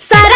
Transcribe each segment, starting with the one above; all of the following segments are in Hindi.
रह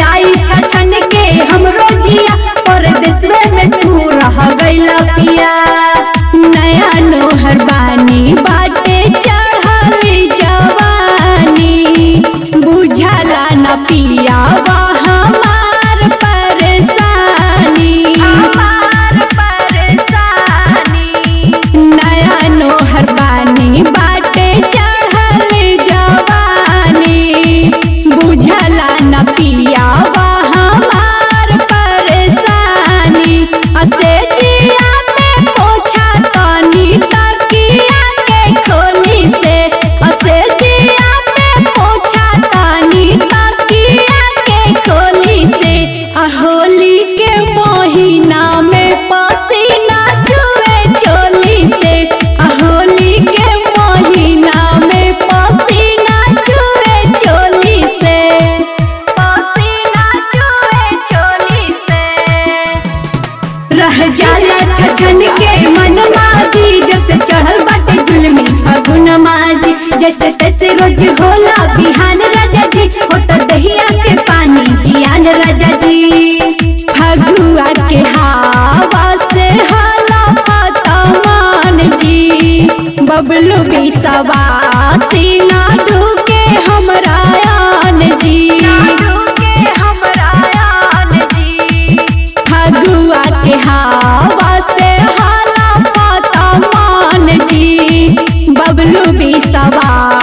जाई छछन के हमरो जिया परदेस में तू रह गइल पिया नया नोहर बानी बाटे चढ़ली जवानी। बुझला न पिया हमार रह जाला छछन के मन मादी जब से चढ़ल बाटे झूल में फगुन मादी जैसे तैसे रोज होला बिहान राजा जी होत दहिया के पानी जियान राजा जी फगुआ के हवा से हला मन जी बबलू भी सवासी ना ढूके हमरा आन जी ढूके हमरा आन जी फगुआ हावा बबलू भी सवार।